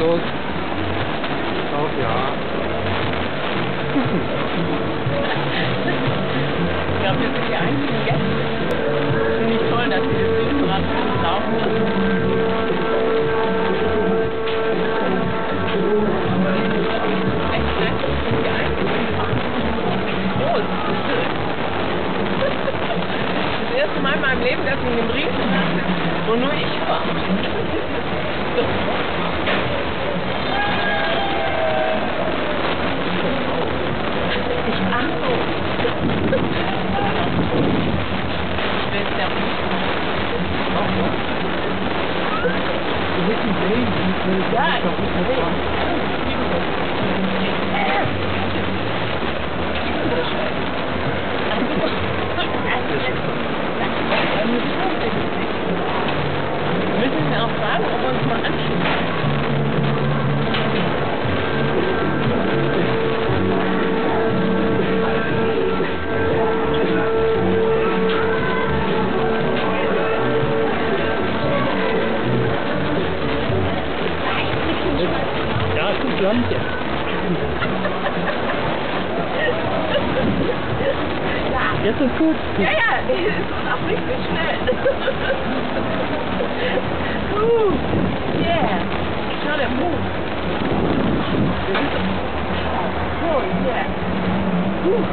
los. Auf, ja. Ich glaube, wir sind die einzigen Gäste. Finde ich toll, dass wir das Riesenrad für uns laufen lassen. Echt nett, wir sind die einzigen. Groß. Das erste Mal in meinem Leben, dass ich in dem sitze, wo nur ich war. Amazing. Yeah. ja. Jetzt ist gut. Ja, ja, das ist auch nicht so schnell. Move. Oh, yeah. Schau, der Move. So, yeah. Move.